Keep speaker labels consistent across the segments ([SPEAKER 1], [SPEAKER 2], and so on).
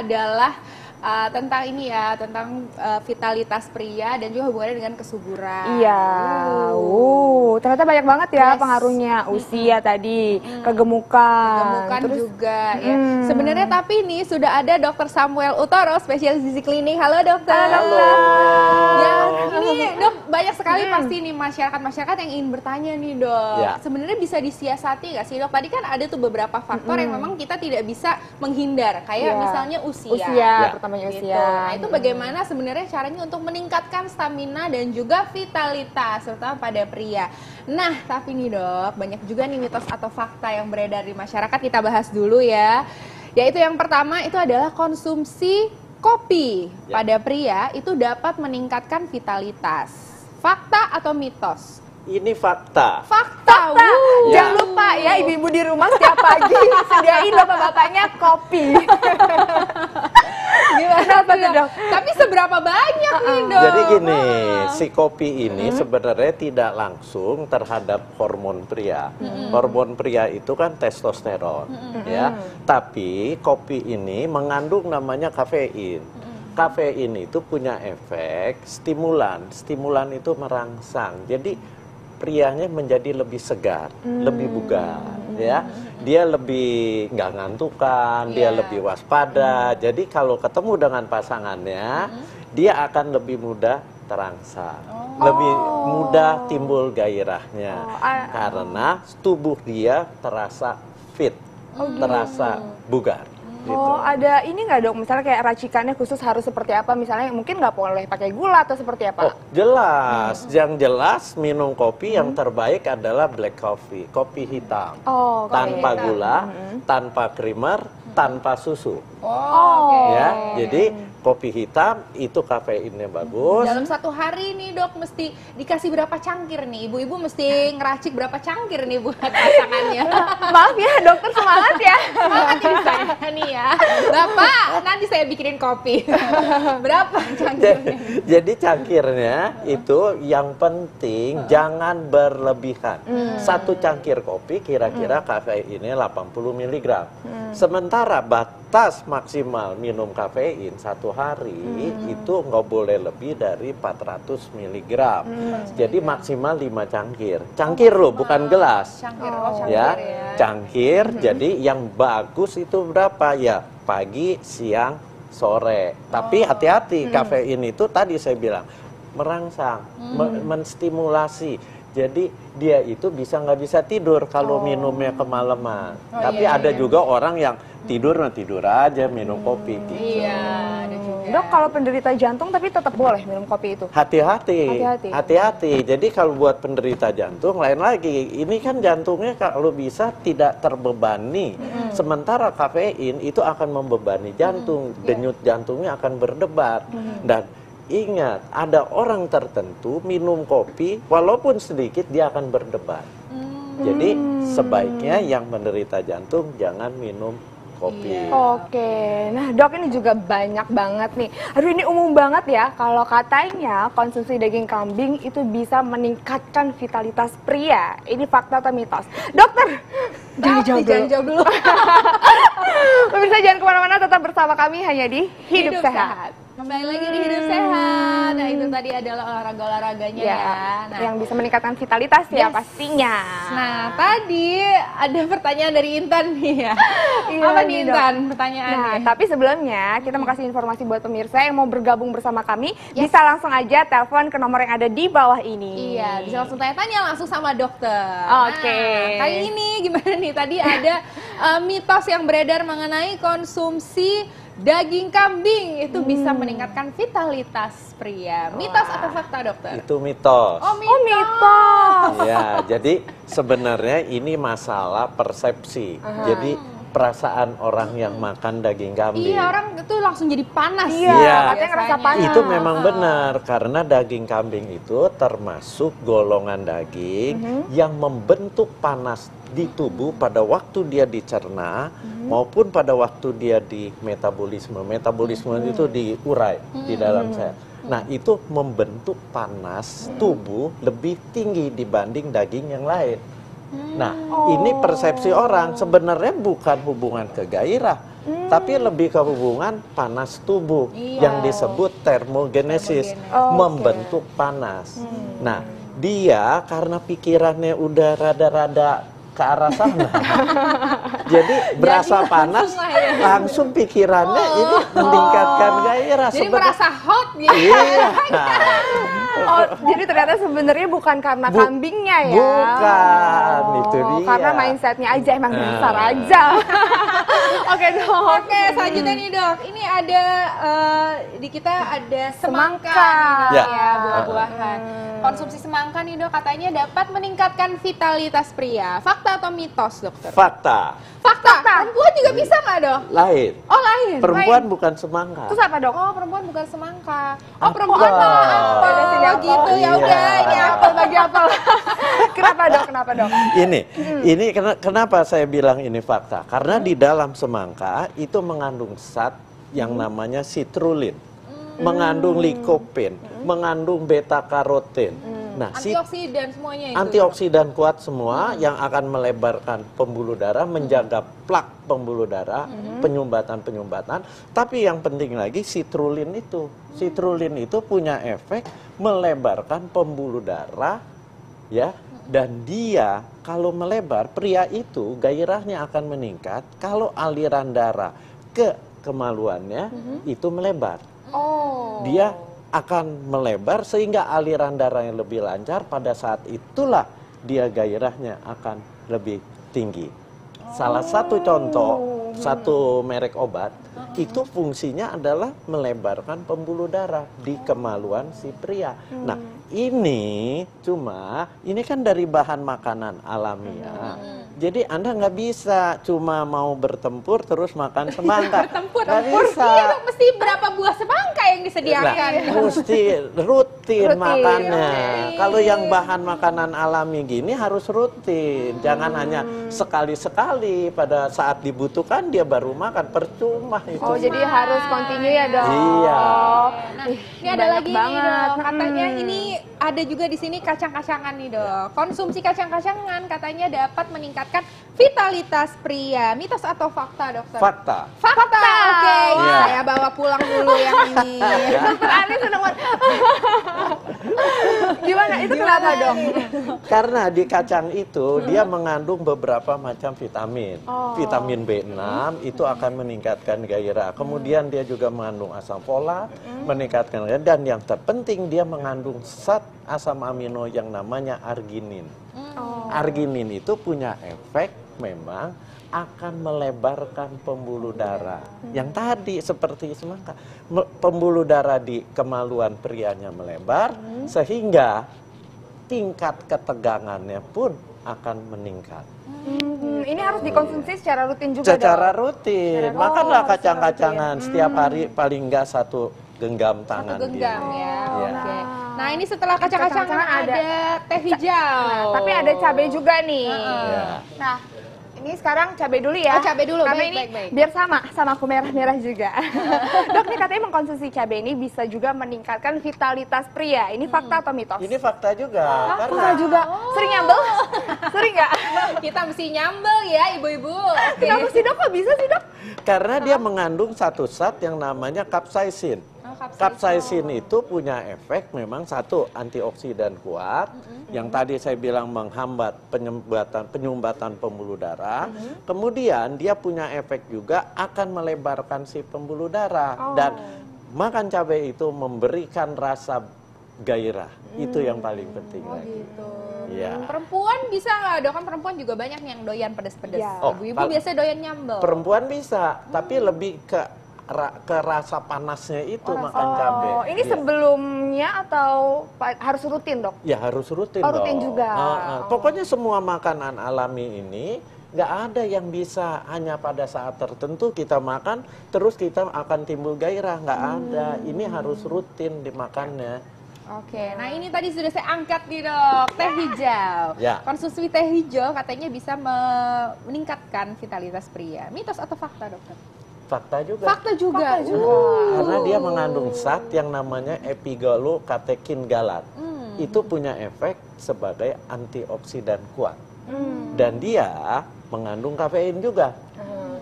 [SPEAKER 1] adalah uh, tentang ini ya, tentang uh, vitalitas pria dan juga hubungannya dengan kesuburan.
[SPEAKER 2] Iya. Uh, ternyata banyak banget ya
[SPEAKER 1] Yes.
[SPEAKER 2] pengaruhnya usia tadi, kegemukan.
[SPEAKER 1] Kegemukan
[SPEAKER 2] terus
[SPEAKER 1] juga ya.
[SPEAKER 2] Hmm.
[SPEAKER 1] Sebenarnya tapi nih sudah ada Dokter Samuel Utoro, spesialis gizi klinik. Halo dokter.
[SPEAKER 2] Halo,
[SPEAKER 1] Ya, ini dok banyak sekali pasti nih masyarakat-masyarakat yang ingin bertanya nih dok.
[SPEAKER 3] Ya.
[SPEAKER 1] Sebenarnya bisa disiasati nggak sih dok? Tadi kan ada tuh beberapa faktor yang memang kita tidak bisa menghindar, kayak
[SPEAKER 2] Iya.
[SPEAKER 1] misalnya usia.
[SPEAKER 2] Usia,
[SPEAKER 3] Ya.
[SPEAKER 2] pertamanya
[SPEAKER 1] Gitu.
[SPEAKER 2] usia.
[SPEAKER 1] Nah, itu bagaimana sebenarnya caranya untuk meningkatkan stamina dan juga vitalitas, terutama pada pria. Nah, tapi nih dok, banyak juga nih mitos atau fakta yang beredar di masyarakat. Kita bahas dulu ya. Yaitu yang pertama itu adalah konsumsi kopi
[SPEAKER 3] Ya.
[SPEAKER 1] pada pria itu dapat meningkatkan vitalitas. Fakta atau mitos?
[SPEAKER 3] Ini fakta.
[SPEAKER 1] Fakta.
[SPEAKER 2] Nah,
[SPEAKER 1] wuh.
[SPEAKER 2] Jangan lupa ya ibu-ibu di rumah setiap pagi sediain bapak-bapaknya kopi.
[SPEAKER 1] Gimana tuh,
[SPEAKER 2] tuh,
[SPEAKER 1] dok? Tapi seberapa banyak nih dok?
[SPEAKER 3] Jadi gini, si kopi ini sebenarnya tidak langsung terhadap hormon pria. Hormon pria itu kan testosteron, ya. Tapi kopi ini mengandung namanya kafein. Kafein itu punya efek stimulan. Stimulan itu merangsang. Jadi prianya menjadi lebih segar, lebih bugar, ya. Dia lebih nggak ngantukan, dia
[SPEAKER 1] Iya.
[SPEAKER 3] lebih waspada. Jadi kalau ketemu dengan pasangannya, dia akan lebih mudah terangsang, lebih mudah timbul gairahnya,
[SPEAKER 2] Oh, ah.
[SPEAKER 3] karena tubuh dia terasa fit, terasa bugar. Gitu.
[SPEAKER 2] Oh, ada ini nggak dok? Misalnya kayak racikannya khusus harus seperti apa? Misalnya mungkin nggak boleh pakai gula atau seperti apa?
[SPEAKER 3] Oh, jelas. Yang jelas minum kopi yang terbaik adalah black coffee, kopi hitam.
[SPEAKER 2] Oh, kopi
[SPEAKER 3] tanpa
[SPEAKER 2] hitam.
[SPEAKER 3] gula, tanpa creamer, tanpa susu.
[SPEAKER 1] Oh, oke.
[SPEAKER 3] Ya, jadi kopi hitam itu kafeinnya bagus.
[SPEAKER 1] Dalam satu hari nih dok mesti dikasih berapa cangkir nih? Ibu-ibu mesti ngeracik berapa cangkir nih buat pasangannya?
[SPEAKER 2] Maaf ya dokter semangat ya.
[SPEAKER 1] Semangat jadi saya nih ya. Bapak, nanti saya bikinin kopi. berapa cangkirnya?
[SPEAKER 3] Jadi cangkirnya itu yang penting jangan berlebihan. Satu cangkir kopi kira-kira kafeinnya 80 mg. Sementara batas maksimal minum kafein satu hari itu nggak boleh lebih dari 400 mg. Jadi maksimal 5 cangkir. Cangkir loh, bukan gelas.
[SPEAKER 1] Cangkir, oh, cangkir
[SPEAKER 3] ya,
[SPEAKER 1] ya.
[SPEAKER 3] cangkir. Jadi yang bagus itu berapa ya? Pagi, siang, sore. Tapi
[SPEAKER 1] Oh.
[SPEAKER 3] hati-hati,
[SPEAKER 1] Hmm.
[SPEAKER 3] kafein itu tadi saya bilang merangsang, me-
[SPEAKER 1] Hmm.
[SPEAKER 3] menstimulasi. Jadi dia itu bisa nggak bisa tidur kalau minumnya kemalaman.
[SPEAKER 1] Oh,
[SPEAKER 3] Tapi
[SPEAKER 1] iya,
[SPEAKER 3] ada
[SPEAKER 1] iya.
[SPEAKER 3] juga orang yang tidur nah tidur aja minum kopi. Gitu.
[SPEAKER 1] Iya, ada juga.
[SPEAKER 2] Dok kalau penderita jantung tapi tetap boleh minum kopi itu.
[SPEAKER 3] Hati-hati,
[SPEAKER 2] Hati-hati.
[SPEAKER 3] hati-hati. Jadi kalau buat penderita jantung lain lagi, ini kan jantungnya kalau bisa tidak terbebani. Sementara kafein itu akan membebani jantung, denyut jantungnya akan berdebar. Dan ingat, ada orang tertentu minum kopi walaupun sedikit dia akan berdebar. Jadi sebaiknya yang menderita jantung jangan minum kopi.
[SPEAKER 1] Iya.
[SPEAKER 2] Oke, nah dok ini juga banyak banget nih. Aduh ini umum banget ya, kalau katanya konsumsi daging kambing itu bisa meningkatkan vitalitas pria. Ini fakta atau mitos? Dokter, jangan
[SPEAKER 1] Tapi
[SPEAKER 2] jawab
[SPEAKER 1] jangan
[SPEAKER 2] dulu.
[SPEAKER 1] jawab dulu.
[SPEAKER 2] Pemirsa jangan ke mana-mana, tetap bersama kami hanya di Hidup, Sehat.
[SPEAKER 1] Kembali lagi di hidup sehat. Nah itu tadi adalah olahraga-olahraganya ya. Nah,
[SPEAKER 2] yang bisa meningkatkan vitalitas ya
[SPEAKER 1] Yes.
[SPEAKER 2] pastinya.
[SPEAKER 1] Nah, tadi ada pertanyaan dari Intan nih ya.
[SPEAKER 2] Iya
[SPEAKER 1] Apa
[SPEAKER 2] nih.
[SPEAKER 1] Intan
[SPEAKER 2] Nah,
[SPEAKER 1] pertanyaannya?
[SPEAKER 2] tapi sebelumnya kita mau kasih informasi buat pemirsa yang mau bergabung bersama kami,
[SPEAKER 1] Yes.
[SPEAKER 2] bisa langsung aja telepon ke nomor yang ada di bawah ini.
[SPEAKER 1] Iya, bisa langsung tanya-tanya langsung sama dokter.
[SPEAKER 2] Oke.
[SPEAKER 1] Nah, kali ini gimana nih? Tadi ada eh, mitos yang beredar mengenai konsumsi daging kambing itu bisa
[SPEAKER 2] Hmm.
[SPEAKER 1] meningkatkan vitalitas pria. Mitos atau fakta, dokter?
[SPEAKER 3] Itu mitos.
[SPEAKER 1] Oh, mitos.
[SPEAKER 2] Oh, mitos.
[SPEAKER 3] Ya, jadi sebenarnya ini masalah persepsi. Jadi perasaan orang yang makan daging kambing.
[SPEAKER 1] Iya, orang itu langsung jadi panas.
[SPEAKER 2] Iya,
[SPEAKER 3] Iya.
[SPEAKER 2] katanya ngerasa panas.
[SPEAKER 3] Itu memang benar karena daging kambing itu termasuk golongan daging
[SPEAKER 2] Mhm.
[SPEAKER 3] yang membentuk panas di tubuh pada waktu dia dicerna
[SPEAKER 2] Mhm.
[SPEAKER 3] maupun pada waktu dia di metabolisme. Metabolisme
[SPEAKER 2] Mhm.
[SPEAKER 3] itu diurai di dalam sel. Nah, itu membentuk panas
[SPEAKER 2] Mhm.
[SPEAKER 3] tubuh lebih tinggi dibanding daging yang lain. Nah, ini persepsi orang sebenarnya bukan hubungan ke gairah, tapi lebih ke hubungan panas tubuh
[SPEAKER 1] Iya.
[SPEAKER 3] yang disebut termogenesis,
[SPEAKER 1] Termogenesis.
[SPEAKER 2] Oh,
[SPEAKER 3] membentuk panas. Nah, dia karena pikirannya udah rada-rada ke arah sana, jadi berasa
[SPEAKER 1] langsung
[SPEAKER 3] panas,
[SPEAKER 1] lah ya.
[SPEAKER 3] langsung pikirannya ini meningkatkan gairah.
[SPEAKER 1] Jadi
[SPEAKER 3] Sebetulnya-
[SPEAKER 1] merasa hot gitu.
[SPEAKER 3] Iya.
[SPEAKER 2] Oh, jadi ternyata sebenarnya bukan karena
[SPEAKER 3] Bu-
[SPEAKER 2] kambingnya ya.
[SPEAKER 3] bukan, itu
[SPEAKER 2] Oh,
[SPEAKER 3] dia.
[SPEAKER 2] Karena mindsetnya aja emang
[SPEAKER 3] Nah.
[SPEAKER 2] dasar aja. Oke dok.
[SPEAKER 1] Oke, selanjutnya nih dok, ini ada eh, di kita ada semangka,
[SPEAKER 2] Semangka.
[SPEAKER 1] nih, dok,
[SPEAKER 3] Ya.
[SPEAKER 1] ya, buah-buahan. Konsumsi semangka nih dok, katanya dapat meningkatkan vitalitas pria. Fakta atau mitos dokter?
[SPEAKER 3] Fakta
[SPEAKER 1] Fakta. Perempuan juga bisa nggak dok?
[SPEAKER 3] lain.
[SPEAKER 1] Oh lain.
[SPEAKER 3] Perempuan
[SPEAKER 1] lain.
[SPEAKER 3] bukan semangka.
[SPEAKER 2] Terus apa dok?
[SPEAKER 1] Oh perempuan bukan semangka. Oh perempuan malah apel.
[SPEAKER 2] Apel.
[SPEAKER 1] gitu ya
[SPEAKER 3] Iya.
[SPEAKER 1] udah ini apel bagi apel.
[SPEAKER 2] kenapa dok? Kenapa dok?
[SPEAKER 3] Ini, ini kena- kenapa saya bilang ini fakta? Karena di dalam semangka itu mengandung zat yang namanya citrulin, mengandung likopen, mengandung beta karoten. Nah, si
[SPEAKER 1] Antioksidan semuanya itu.
[SPEAKER 3] antioksidan kuat semua yang akan melebarkan pembuluh darah, menjaga plak pembuluh darah, penyumbatan-penyumbatan. Tapi yang penting lagi citrulin itu. Citrulin itu punya efek melebarkan pembuluh darah ya dan dia kalau melebar pria itu gairahnya akan meningkat kalau aliran darah ke kemaluannya itu melebar.
[SPEAKER 2] Oh.
[SPEAKER 3] Dia akan melebar sehingga aliran darahnya lebih lancar pada saat itulah dia gairahnya akan lebih tinggi. Salah satu contoh satu merek obat itu fungsinya adalah melebarkan pembuluh darah di kemaluan si pria. Nah, ini cuma ini kan dari bahan makanan alamiah. Jadi Anda nggak bisa cuma mau bertempur terus makan semangka.
[SPEAKER 1] Bertempur.
[SPEAKER 3] Nggak bisa.
[SPEAKER 1] Iya dok, mesti berapa buah semangka yang disediakan?
[SPEAKER 3] Lah, mesti rutin,
[SPEAKER 2] Rutin,
[SPEAKER 3] makannya.
[SPEAKER 1] rutin.
[SPEAKER 3] Kalau yang bahan makanan alami gini harus rutin. Jangan hanya sekali-sekali pada saat dibutuhkan dia baru makan. Percuma itu.
[SPEAKER 2] Oh jadi harus continue ya dok.
[SPEAKER 3] Iya.
[SPEAKER 1] Nah,
[SPEAKER 2] Ih,
[SPEAKER 1] ini ada lagi nih
[SPEAKER 2] banget.
[SPEAKER 1] dok. Katanya
[SPEAKER 2] Hmm.
[SPEAKER 1] ini ada juga di sini kacang-kacangan nih dok. Konsumsi kacang-kacangan katanya dapat meningkatkan vitalitas pria. Mitos atau fakta dokter?
[SPEAKER 3] Fakta.
[SPEAKER 1] Fakta. Oke, ini
[SPEAKER 3] Iya.
[SPEAKER 1] saya bawa pulang dulu yang ini.
[SPEAKER 2] Dokter Ani seneng banget. Gimana? Itu kenapa dok?
[SPEAKER 3] Karena di kacang itu dia mengandung beberapa macam vitamin. Vitamin B6 itu akan meningkatkan gairah. Kemudian dia juga mengandung asam folat, meningkatkan gairah dan yang terpenting dia mengandung zat asam amino yang namanya arginin. Arginin itu punya efek memang akan melebarkan pembuluh darah. Yang tadi seperti semangka, pembuluh darah di kemaluan prianya melebar sehingga tingkat ketegangannya pun akan meningkat.
[SPEAKER 2] Hmm, ini harus dikonsumsi secara rutin juga
[SPEAKER 3] Secara
[SPEAKER 2] dok.
[SPEAKER 3] rutin,
[SPEAKER 2] Secara-
[SPEAKER 3] makanlah
[SPEAKER 2] Oh,
[SPEAKER 3] kacang-kacangan setiap hari paling enggak satu genggam
[SPEAKER 1] Satu
[SPEAKER 3] tangan.
[SPEAKER 1] genggam
[SPEAKER 3] gini.
[SPEAKER 1] ya.
[SPEAKER 3] Iya.
[SPEAKER 1] Oke. Nah, ini setelah kacang-kacangan ada,
[SPEAKER 2] ada-
[SPEAKER 1] teh hijau.
[SPEAKER 2] Nah, tapi ada cabai juga nih.
[SPEAKER 3] Iya.
[SPEAKER 2] Nah, ini sekarang cabai dulu ya.
[SPEAKER 1] Oh, cabai dulu.
[SPEAKER 2] Karena
[SPEAKER 1] Baik,
[SPEAKER 2] ini
[SPEAKER 1] baik, baik.
[SPEAKER 2] biar sama sama aku merah-merah juga. Dok, nih katanya mengkonsumsi cabai ini bisa juga meningkatkan vitalitas pria. Ini fakta atau mitos?
[SPEAKER 3] Ini fakta juga
[SPEAKER 2] Fakta
[SPEAKER 3] karena
[SPEAKER 2] juga. Sering nyambel? Sering nggak?
[SPEAKER 1] Kita mesti nyambel ya, ibu-ibu.
[SPEAKER 2] Kenapa sih dok? Kok bisa sih dok?
[SPEAKER 3] karena dia mengandung satu zat yang namanya capsaicin.
[SPEAKER 1] Oh, capsaicin.
[SPEAKER 3] Itu punya efek memang satu antioksidan kuat, yang tadi saya bilang menghambat penyumbatan penyumbatan pembuluh darah. Kemudian dia punya efek juga akan melebarkan si pembuluh darah dan makan cabai itu memberikan rasa gairah. Itu yang paling penting lagi.
[SPEAKER 1] Gitu.
[SPEAKER 3] Iya.
[SPEAKER 1] Perempuan bisa nggak dok? Kan perempuan juga banyak yang doyan pedes-pedes.
[SPEAKER 2] Iya.
[SPEAKER 3] Oh,
[SPEAKER 1] Ibu-ibu
[SPEAKER 3] kal-
[SPEAKER 1] biasa doyan nyambel.
[SPEAKER 3] Perempuan bisa, tapi lebih ke ra- ke rasa panasnya itu makan cabai.
[SPEAKER 2] Oh, ini
[SPEAKER 3] Iya.
[SPEAKER 2] sebelumnya atau harus rutin dok?
[SPEAKER 3] Ya harus rutin
[SPEAKER 2] Oh, rutin juga.
[SPEAKER 3] Ah, ah.
[SPEAKER 2] Oh.
[SPEAKER 3] Pokoknya semua makanan alami ini nggak ada yang bisa hanya pada saat tertentu kita makan terus kita akan timbul gairah nggak
[SPEAKER 2] Hmm.
[SPEAKER 3] ada. Ini harus rutin dimakannya.
[SPEAKER 1] Oke, nah ini tadi sudah saya angkat nih dok, teh hijau.
[SPEAKER 3] Ya.
[SPEAKER 1] Konsumsi teh hijau katanya bisa me- meningkatkan vitalitas pria. Mitos atau fakta dokter?
[SPEAKER 3] Fakta juga.
[SPEAKER 1] Fakta juga.
[SPEAKER 3] Karena dia mengandung zat yang namanya epigalokatekin galat.
[SPEAKER 1] Hmm.
[SPEAKER 3] Itu punya efek sebagai antioksidan kuat. Dan dia mengandung kafein juga.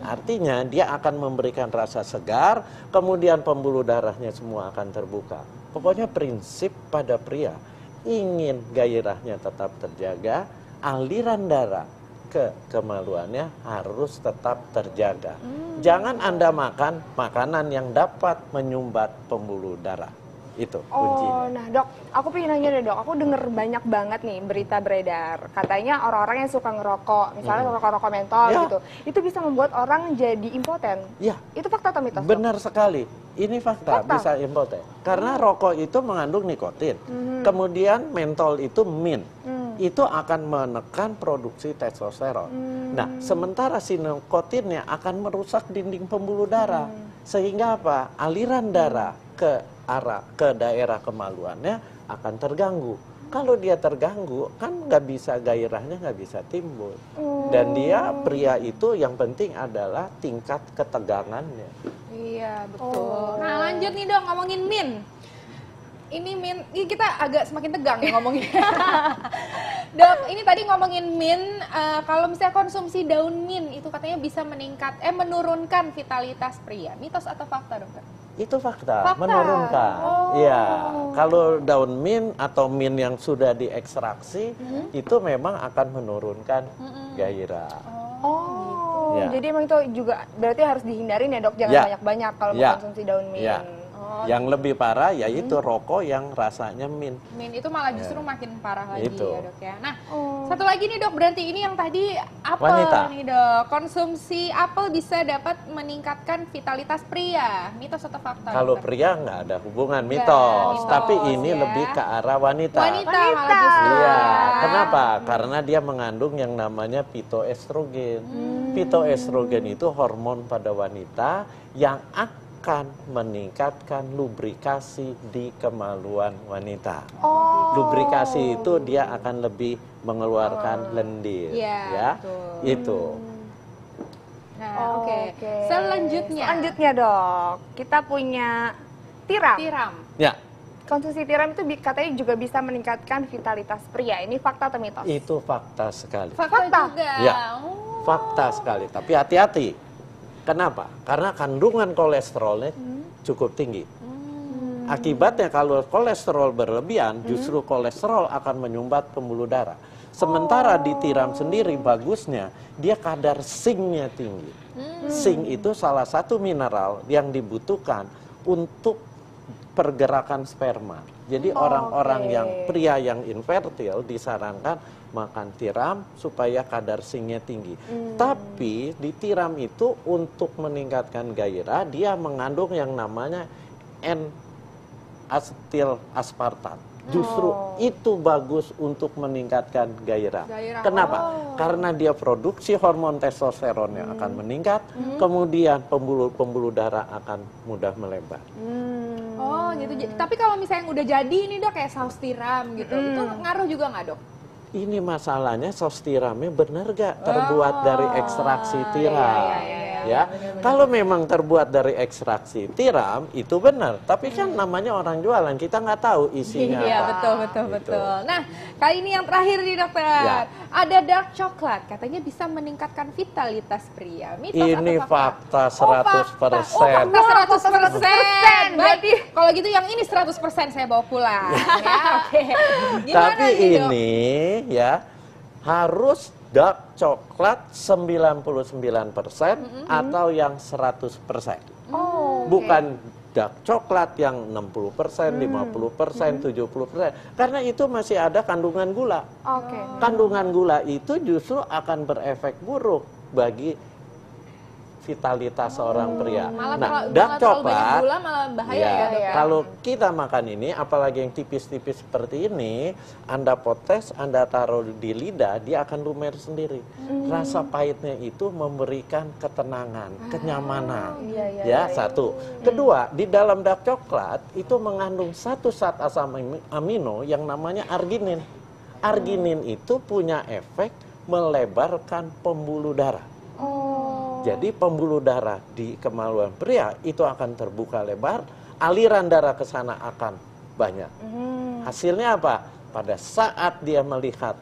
[SPEAKER 3] Artinya dia akan memberikan rasa segar, kemudian pembuluh darahnya semua akan terbuka. Pokoknya prinsip pada pria ingin gairahnya tetap terjaga, aliran darah ke kemaluannya harus tetap terjaga. Jangan Anda makan makanan yang dapat menyumbat pembuluh darah. Itu kuncinya.
[SPEAKER 2] Oh, nah dok, aku pengen nanya deh dok, aku denger banyak banget nih berita beredar. Katanya orang-orang yang suka ngerokok, misalnya rokok-rokok mentol
[SPEAKER 3] Ya.
[SPEAKER 2] gitu, itu bisa membuat orang jadi impoten.
[SPEAKER 3] Ya,
[SPEAKER 2] Itu fakta atau mitos? Dok?
[SPEAKER 3] Benar sekali. Ini fakta,
[SPEAKER 2] Fakta.
[SPEAKER 3] bisa impoten. Karena rokok itu mengandung nikotin. Kemudian mentol itu min. Itu akan menekan produksi testosteron. Nah, sementara si nikotinnya akan merusak dinding pembuluh darah. Sehingga apa? Aliran darah ke arah ke daerah kemaluannya akan terganggu. Kalau dia terganggu, kan nggak bisa gairahnya nggak bisa timbul. Dan dia pria itu yang penting adalah tingkat ketegangannya.
[SPEAKER 1] Iya betul.
[SPEAKER 2] Oh.
[SPEAKER 1] Nah lanjut nih dong ngomongin min. Ini min, ini kita agak semakin tegang ya ngomongin. Dok, ini tadi ngomongin min. eh, kalau misalnya konsumsi daun min itu katanya bisa meningkat, eh menurunkan vitalitas pria. Mitos atau fakta dokter?
[SPEAKER 3] Itu fakta,
[SPEAKER 1] Fakta.
[SPEAKER 3] menurunkan.
[SPEAKER 1] Oh.
[SPEAKER 3] Iya, kalau daun min atau min yang sudah diekstraksi itu memang akan menurunkan gairah.
[SPEAKER 2] Oh,
[SPEAKER 3] Ya.
[SPEAKER 2] jadi emang itu juga berarti harus dihindarin ya dok, jangan
[SPEAKER 3] Ya.
[SPEAKER 2] banyak-banyak kalau
[SPEAKER 3] Ya.
[SPEAKER 2] mengkonsumsi daun mint.
[SPEAKER 3] Ya.
[SPEAKER 1] Oh,
[SPEAKER 3] Yang lebih parah yaitu rokok yang rasanya min.
[SPEAKER 1] min itu malah justru makin parah lagi
[SPEAKER 3] Itu.
[SPEAKER 1] ya dok ya. Nah,
[SPEAKER 2] Oh.
[SPEAKER 1] satu lagi nih dok, berarti ini yang tadi apel
[SPEAKER 3] Wanita.
[SPEAKER 1] nih dok. Konsumsi apel bisa dapat meningkatkan vitalitas pria. Mitos atau fakta?
[SPEAKER 3] Kalau
[SPEAKER 1] dokter?
[SPEAKER 3] pria nggak ada hubungan mitos,
[SPEAKER 1] mitos,
[SPEAKER 3] tapi ini
[SPEAKER 1] ya.
[SPEAKER 3] lebih ke arah wanita.
[SPEAKER 1] Wanita,
[SPEAKER 2] Wanita.
[SPEAKER 1] malah justru.
[SPEAKER 3] Iya,
[SPEAKER 1] ya.
[SPEAKER 3] kenapa? Karena dia mengandung yang namanya pitoestrogen. Pitoestrogen itu hormon pada wanita yang akan meningkatkan lubrikasi di kemaluan wanita.
[SPEAKER 2] Oh.
[SPEAKER 3] Lubrikasi itu dia akan lebih mengeluarkan lendir,
[SPEAKER 1] Iya,
[SPEAKER 3] ya.
[SPEAKER 1] betul.
[SPEAKER 3] Itu.
[SPEAKER 1] Nah, oke.
[SPEAKER 2] Oke.
[SPEAKER 1] Selanjutnya,
[SPEAKER 2] Selanjutnya dok, kita punya tiram.
[SPEAKER 1] tiram.
[SPEAKER 3] Ya,
[SPEAKER 2] Konsumsi tiram itu katanya juga bisa meningkatkan vitalitas pria. Ini fakta atau mitos?
[SPEAKER 3] itu fakta sekali.
[SPEAKER 1] Fakta,
[SPEAKER 2] Fakta.
[SPEAKER 1] juga.
[SPEAKER 3] Ya.
[SPEAKER 1] Oh.
[SPEAKER 3] Fakta sekali, tapi hati-hati. Kenapa? Karena kandungan kolesterolnya cukup tinggi. Akibatnya kalau kolesterol berlebihan, justru kolesterol akan menyumbat pembuluh darah. Sementara di tiram sendiri bagusnya dia kadar zinc-nya tinggi. Zinc itu salah satu mineral yang dibutuhkan untuk pergerakan sperma. Jadi orang-orang
[SPEAKER 2] Oke.
[SPEAKER 3] yang pria yang infertil disarankan makan tiram supaya kadar zinc-nya tinggi. Tapi di tiram itu untuk meningkatkan gairah dia mengandung yang namanya N asetil aspartat. Justru
[SPEAKER 2] Oh.
[SPEAKER 3] itu bagus untuk meningkatkan gairah.
[SPEAKER 1] Gairah.
[SPEAKER 3] Kenapa?
[SPEAKER 1] Oh.
[SPEAKER 3] Karena dia produksi hormon testosteron yang akan meningkat, kemudian pembuluh-pembuluh darah akan mudah melebar.
[SPEAKER 2] Hmm.
[SPEAKER 1] Oh gitu. Tapi kalau misalnya yang udah jadi ini dok kayak saus tiram gitu, itu ngaruh juga nggak dok?
[SPEAKER 3] Ini masalahnya sos tiramnya benar gak terbuat dari ekstraksi tiram?
[SPEAKER 1] iya, iya,
[SPEAKER 3] ya, kalau memang terbuat dari ekstraksi tiram itu benar. Tapi kan namanya orang jualan kita nggak tahu isinya
[SPEAKER 1] Iya
[SPEAKER 3] apa.
[SPEAKER 1] betul betul
[SPEAKER 3] Gitu.
[SPEAKER 1] betul. Nah kali ini yang terakhir nih dokter,
[SPEAKER 3] Ya.
[SPEAKER 1] ada dark coklat katanya bisa meningkatkan vitalitas pria. Mitos
[SPEAKER 3] Ini
[SPEAKER 1] atau fakta?
[SPEAKER 3] fakta 100%.
[SPEAKER 1] Oh, fakta. Oh, fakta 100%.
[SPEAKER 2] 100%.
[SPEAKER 1] Berarti kalau gitu yang ini 100% saya bawa pulang. ya, oke. Gimana
[SPEAKER 3] Tapi
[SPEAKER 1] nih, Dok?
[SPEAKER 3] Ya harus dark coklat 99% atau yang 100%.
[SPEAKER 2] Oh.
[SPEAKER 3] Bukan dark coklat yang 60%, 50%, 70%. Karena itu masih ada kandungan gula.
[SPEAKER 2] Oke.
[SPEAKER 3] Kandungan gula itu justru akan berefek buruk bagi vitalitas seorang pria.
[SPEAKER 1] Malah
[SPEAKER 3] nah,
[SPEAKER 1] kalau
[SPEAKER 3] dark coklat
[SPEAKER 1] gula malah bahaya
[SPEAKER 3] Ya,
[SPEAKER 1] ya, ya.
[SPEAKER 3] Kalau kita makan ini, apalagi yang tipis-tipis seperti ini, Anda potes, Anda taruh di lidah, dia akan lumer sendiri.
[SPEAKER 1] Hmm.
[SPEAKER 3] Rasa pahitnya itu memberikan ketenangan, kenyamanan.
[SPEAKER 2] Iya, iya,
[SPEAKER 3] ya, satu. Kedua, di dalam dark coklat itu mengandung satu zat asam ami- amino yang namanya arginin. Arginin itu punya efek melebarkan pembuluh darah.
[SPEAKER 2] Oh.
[SPEAKER 3] Jadi pembuluh darah di kemaluan pria itu akan terbuka lebar, aliran darah ke sana akan banyak.
[SPEAKER 2] Hmm.
[SPEAKER 3] Hasilnya apa? Pada saat dia melihat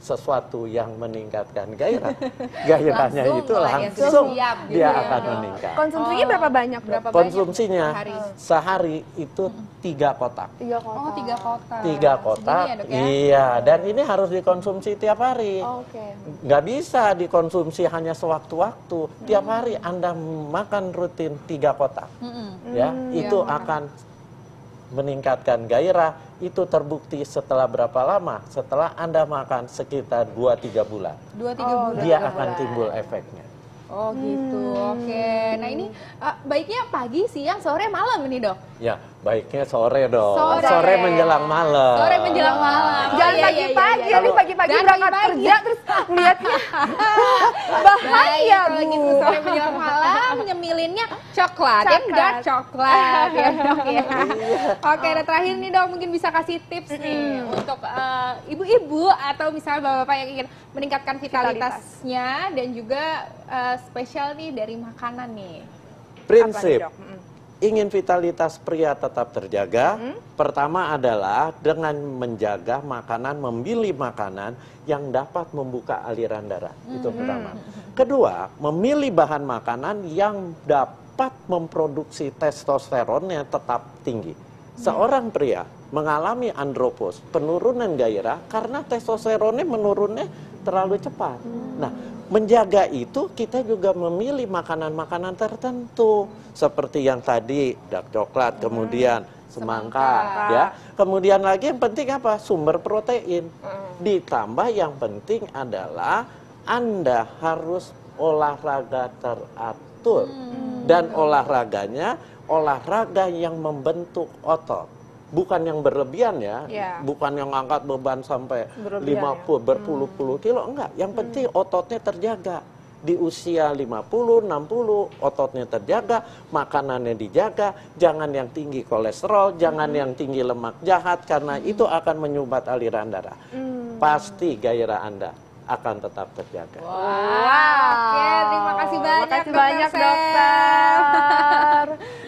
[SPEAKER 3] sesuatu yang meningkatkan gairah, gairahnya
[SPEAKER 1] Langsung
[SPEAKER 3] itu
[SPEAKER 1] ya,
[SPEAKER 3] langsung
[SPEAKER 1] siap gitu
[SPEAKER 3] dia
[SPEAKER 1] ya.
[SPEAKER 3] akan meningkat.
[SPEAKER 2] Konsumsinya
[SPEAKER 1] Oh.
[SPEAKER 2] berapa banyak?
[SPEAKER 1] Berapa banyak
[SPEAKER 3] Konsumsinya
[SPEAKER 1] per hari?
[SPEAKER 3] sehari itu tiga kotak.
[SPEAKER 2] Tiga kotak.
[SPEAKER 1] Oh, tiga kotak.
[SPEAKER 3] Tiga
[SPEAKER 1] Segini
[SPEAKER 3] kotak,
[SPEAKER 1] ya, Dok, ya?
[SPEAKER 3] iya. Dan ini harus dikonsumsi tiap hari.
[SPEAKER 2] Oke.
[SPEAKER 3] Nggak bisa dikonsumsi hanya sewaktu-waktu. Tiap hari Anda makan rutin tiga kotak,
[SPEAKER 1] Mm-mm.
[SPEAKER 3] ya,
[SPEAKER 2] Hmm,
[SPEAKER 3] itu
[SPEAKER 1] iya.
[SPEAKER 3] akan meningkatkan gairah. Itu terbukti setelah berapa lama? Setelah Anda makan sekitar 2-3 bulan,
[SPEAKER 1] Dua tiga
[SPEAKER 2] Oh,
[SPEAKER 1] bulan.
[SPEAKER 3] dia akan timbul efeknya.
[SPEAKER 1] Oh gitu,
[SPEAKER 2] Hmm.
[SPEAKER 1] oke. Nah ini eh, baiknya pagi, siang, sore, malam ini dok.
[SPEAKER 3] Ya, baiknya sore dong.
[SPEAKER 1] Sore.
[SPEAKER 3] menjelang malam.
[SPEAKER 1] Sore menjelang malam. Oh,
[SPEAKER 2] Jangan
[SPEAKER 1] iya, iya,
[SPEAKER 2] pagi-pagi,
[SPEAKER 1] iya, iya.
[SPEAKER 2] nanti pagi-pagi berangkat
[SPEAKER 1] pagi-pagi.
[SPEAKER 2] kerja terus lihatnya
[SPEAKER 1] Baik,
[SPEAKER 2] bahaya
[SPEAKER 1] kalau
[SPEAKER 2] bu.
[SPEAKER 1] gitu sore menjelang malam nyemilinnya coklat, ya
[SPEAKER 2] Coklat.
[SPEAKER 1] dark coklat ya dok ya.
[SPEAKER 3] Iya.
[SPEAKER 1] Oke, dan terakhir nih dok mungkin bisa kasih tips nih untuk eh, ibu-ibu atau misalnya bapak-bapak yang ingin meningkatkan vitalitasnya dan juga eh, spesial nih dari makanan nih.
[SPEAKER 3] Prinsip
[SPEAKER 2] Apa nih, Dok? Mm.
[SPEAKER 3] Ingin vitalitas pria tetap terjaga, pertama adalah dengan menjaga makanan, memilih makanan yang dapat membuka aliran darah. Itu pertama. Kedua, memilih bahan makanan yang dapat memproduksi testosteron yang tetap tinggi. Seorang pria mengalami andropos, penurunan gairah karena testosteronnya menurunnya terlalu cepat. Nah, menjaga itu kita juga memilih makanan-makanan tertentu seperti yang tadi dark coklat, kemudian semangka,
[SPEAKER 1] Semangka.
[SPEAKER 3] ya. Kemudian lagi yang penting apa? Sumber protein. Ditambah yang penting adalah Anda harus olahraga teratur. Dan olahraganya olahraga yang membentuk otot. Bukan yang berlebihan ya,
[SPEAKER 2] Ya.
[SPEAKER 3] bukan yang angkat beban sampai
[SPEAKER 2] Berlebihan
[SPEAKER 3] 50 berpuluh-puluh kilo enggak. Yang penting ototnya terjaga. Di usia 50, 60 ototnya terjaga, makanannya dijaga, jangan yang tinggi kolesterol, jangan yang tinggi lemak jahat karena itu akan menyumbat aliran darah. Pasti gairah Anda akan tetap terjaga.
[SPEAKER 1] Wah, oke terima kasih banyak
[SPEAKER 2] Makasih banyak,
[SPEAKER 1] Dokter
[SPEAKER 2] dokter.
[SPEAKER 1] Sam.